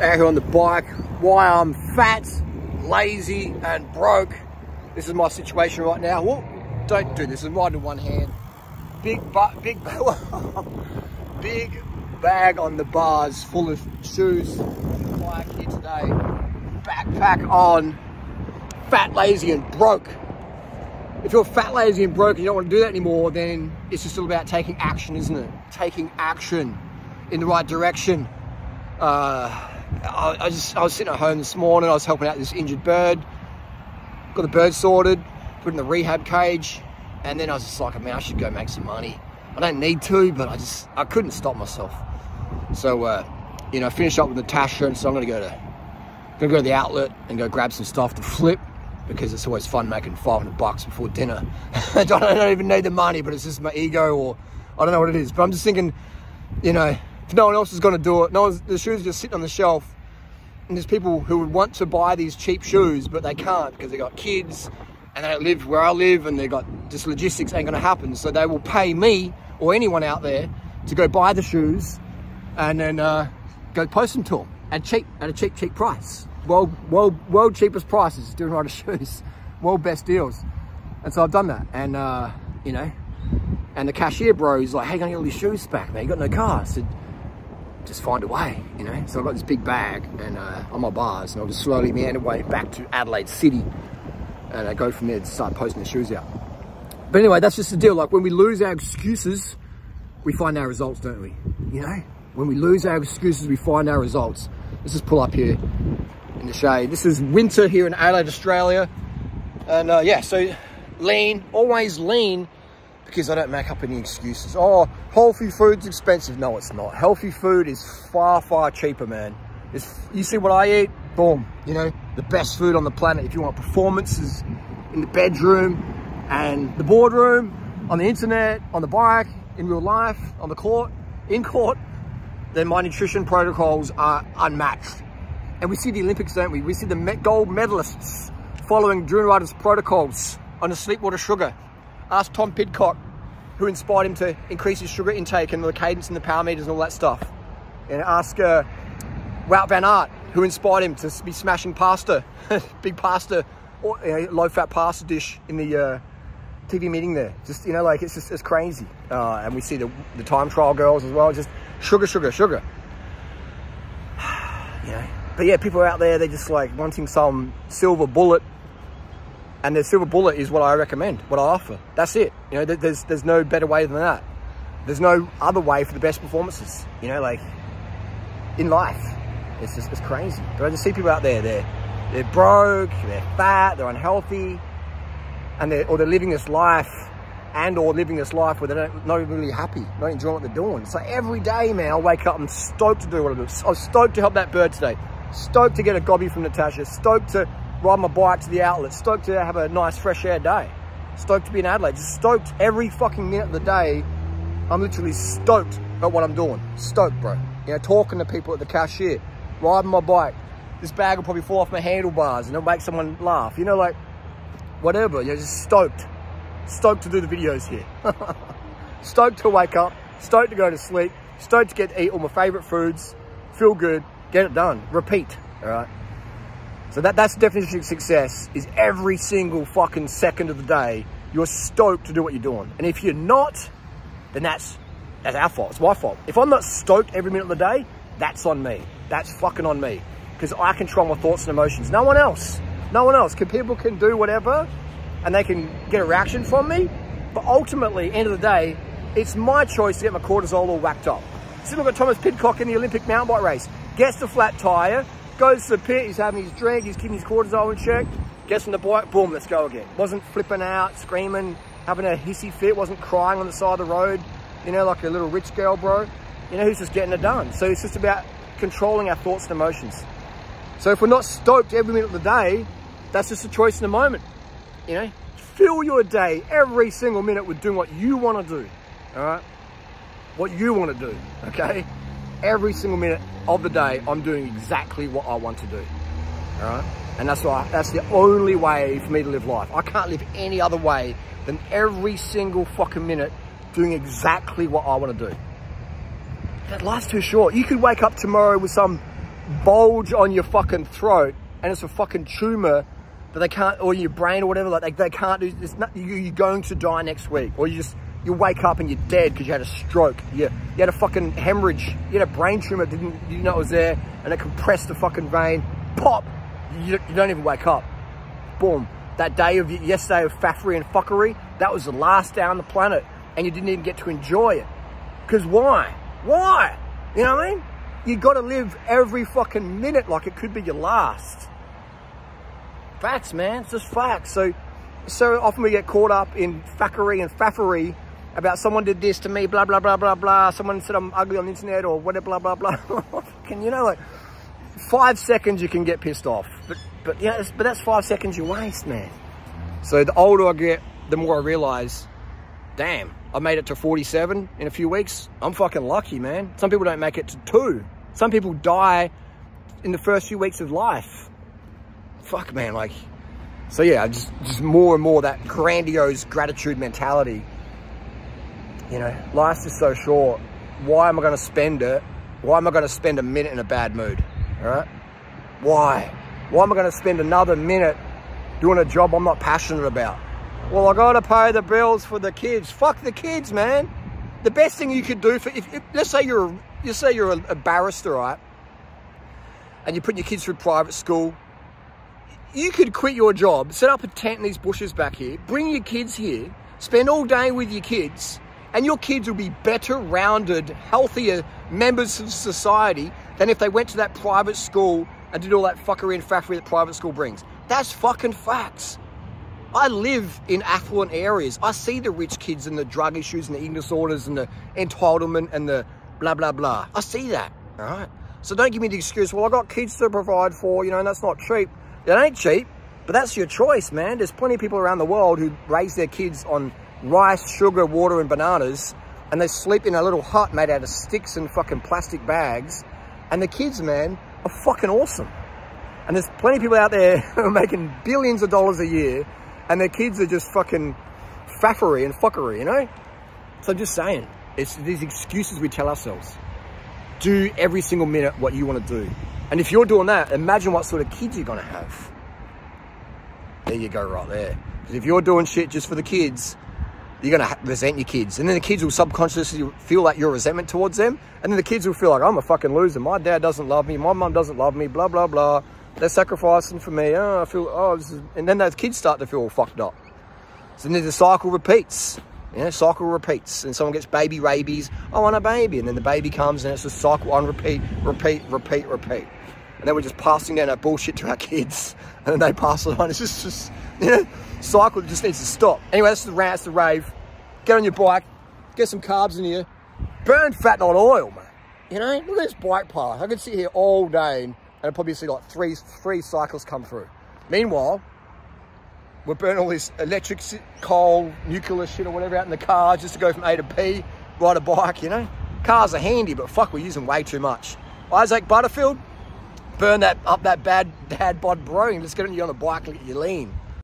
out here on the bike, why I'm fat, lazy, and broke. This is my situation right now. Don't do this, I'm riding one hand. Big, big, big bag on the bars full of shoes. Bike here today, backpack on, fat, lazy, and broke. If you're fat, lazy, and broke and you don't want to do that anymore, then it's just all about taking action, isn't it? Taking action in the right direction. Uh, I, I, just I was sitting at home this morning. I was helping out this injured bird. Got the bird sorted, put in the rehab cage, and then I was just like, man, I should go make some money. I don't need to, but I just I couldn't stop myself. So uh, you know, finish up with Natasha, and so I'm gonna go to gonna go to the outlet and go grab some stuff to flip because it's always fun making 500 bucks before dinner. I, don't, I don't even need the money, but it's just my ego or I don't know what it is. But I'm just thinking, you know, if no one else is going to do it, no one's, the shoes are just sitting on the shelf. And there's people who would want to buy these cheap shoes, but they can't because they got kids and they don't live where I live and they got just logistics ain't going to happen. So they will pay me or anyone out there to go buy the shoes and then uh, go post them to them at cheap at a cheap cheap price. World world world cheapest prices Durianrider shoes. World best deals. And so i've done that and uh you know and the cashier bro is like hey gonna get all these shoes back man you got no car. I said just find a way you know? So i've got this big bag and uh on my bars and i'll just slowly meander way back to adelaide city and i go from there to start posting the shoes out. But anyway that's just the deal. Like when we lose our excuses we find our results don't we? You know? When we lose our excuses we find our results. Let's just pull up here in the shade. This is winter here in Adelaide, Australia. And uh, yeah, so lean, always lean because I don't make up any excuses. Oh, healthy food's expensive. No, it's not. Healthy food is far, far cheaper, man. It's, you see what I eat? Boom. You know, the best food on the planet. If you want performances in the bedroom and the boardroom, on the internet, on the bike, in real life, on the court, in court, then my nutrition protocols are unmatched. And we see the Olympics, don't we? We see the gold medalists following Ryder's protocols on the sleep-water sugar. Ask Tom Pidcock, who inspired him to increase his sugar intake and the cadence and the power meters and all that stuff. And ask uh, Wout Van Aert, who inspired him to be smashing pasta, big pasta, or, you know, low-fat pasta dish in the uh, TV meeting there. Just, you know, like, it's just, it's crazy. Uh, and we see the, the time trial girls as well, just sugar, sugar, sugar. you know, but yeah, people out there, they're just like wanting some silver bullet and the silver bullet is what I recommend, what I offer. That's it. You know, there's, there's no better way than that. There's no other way for the best performances, you know, like in life. It's just, it's crazy. But I just see people out there, they're, they're broke, they're fat, they're unhealthy, and they're, or they're living this life and or living this life where they're not, not really happy, not enjoying what they're doing. So every day, man, I wake up, I'm stoked to do what I do. I'm stoked to help that bird today. Stoked to get a gobby from Natasha. Stoked to ride my bike to the outlet. Stoked to have a nice fresh air day. Stoked to be in Adelaide. Just stoked every fucking minute of the day. I'm literally stoked at what I'm doing. Stoked, bro. You know, talking to people at the cashier, riding my bike. This bag will probably fall off my handlebars and it'll make someone laugh. You know, like, whatever. You're just stoked. Stoked to do the videos here. stoked to wake up. Stoked to go to sleep. Stoked to get to eat all my favorite foods. Feel good get it done, repeat, all right? So that, that's the definition of success, is every single fucking second of the day, you're stoked to do what you're doing. And if you're not, then that's, that's our fault, it's my fault. If I'm not stoked every minute of the day, that's on me. That's fucking on me. Because I control my thoughts and emotions. No one else. No one else. Can people can do whatever and they can get a reaction from me. But ultimately, end of the day, it's my choice to get my cortisol all whacked up. So we've got Thomas Pidcock in the Olympic mountain bike race gets the flat tire, goes to the pit, he's having his drink, he's keeping his cortisol in check, gets on the bike, boom, let's go again. Wasn't flipping out, screaming, having a hissy fit, wasn't crying on the side of the road, you know, like a little rich girl, bro. You know, he's just getting it done. So it's just about controlling our thoughts and emotions. So if we're not stoked every minute of the day, that's just a choice in the moment. You know, fill your day every single minute with doing what you want to do. All right, what you want to do. Okay, every single minute of the day, I'm doing exactly what I want to do. All right. And that's why that's the only way for me to live life. I can't live any other way than every single fucking minute doing exactly what I want to do. That life's too short. You could wake up tomorrow with some bulge on your fucking throat and it's a fucking tumor that they can't, or your brain or whatever, like they, they can't do, it's not, you, you're going to die next week. Or you just, you wake up and you're dead because you had a stroke. You, you had a fucking hemorrhage. You had a brain tumor, didn't, you know it was there, and it compressed the fucking vein. Pop! You, you don't even wake up. Boom. That day of yesterday of faffery and fuckery, that was the last day on the planet, and you didn't even get to enjoy it. Because why? Why? You know what I mean? You got to live every fucking minute like it could be your last. Facts, man. It's just facts. So, so often we get caught up in fuckery and faffery about someone did this to me, blah, blah, blah, blah, blah. Someone said I'm ugly on the internet or whatever, blah, blah, blah. can you know, like, five seconds you can get pissed off. But, but yeah, but that's five seconds you waste, man. So the older I get, the more I realize, damn, I made it to 47 in a few weeks. I'm fucking lucky, man. Some people don't make it to two. Some people die in the first few weeks of life. Fuck, man, like, so yeah, just, just more and more that grandiose gratitude mentality. You know, life is so short. Why am I going to spend it? Why am I going to spend a minute in a bad mood? All right? Why? Why am I going to spend another minute doing a job I'm not passionate about? Well, I got to pay the bills for the kids. Fuck the kids, man. The best thing you could do for, if, if let's say you're, a, you say you're a, a barrister, right? And you put your kids through private school. You could quit your job, set up a tent in these bushes back here, bring your kids here, spend all day with your kids, and your kids will be better rounded, healthier members of society than if they went to that private school and did all that fuckery and faffery that private school brings. That's fucking facts. I live in affluent areas. I see the rich kids and the drug issues and the eating disorders and the entitlement and the blah, blah, blah. I see that, all right? So don't give me the excuse, well, I've got kids to provide for, you know, and that's not cheap. It ain't cheap, but that's your choice, man. There's plenty of people around the world who raise their kids on rice, sugar, water, and bananas, and they sleep in a little hut made out of sticks and fucking plastic bags, and the kids, man, are fucking awesome. And there's plenty of people out there who are making billions of dollars a year and their kids are just fucking faffery and fuckery, you know? So I'm just saying, it's these excuses we tell ourselves. Do every single minute what you want to do. And if you're doing that, imagine what sort of kids you're going to have. There you go right there. Because if you're doing shit just for the kids, you're going to resent your kids. And then the kids will subconsciously feel like you're resentment towards them. And then the kids will feel like, I'm a fucking loser. My dad doesn't love me. My mum doesn't love me, blah, blah, blah. They're sacrificing for me. Oh, I feel, oh, and then those kids start to feel all fucked up. So then the cycle repeats. You know, cycle repeats. And someone gets baby rabies. I want a baby. And then the baby comes and it's a cycle on repeat, repeat, repeat, repeat. And then we're just passing down that bullshit to our kids. And then they pass it on. It's just, just cycle just needs to stop. Anyway, that's the rant, that's the rave. Get on your bike, get some carbs in here. Burn fat, not oil, man. You know, look at this bike path. I could sit here all day and probably see like three, three cycles come through. Meanwhile, we're burning all this electric coal, nuclear shit or whatever out in the car just to go from A to B, ride a bike, you know? Cars are handy, but fuck, we're using way too much. Isaac Butterfield, burn that up that bad dad bod bro and let's get on you on a bike and get you lean.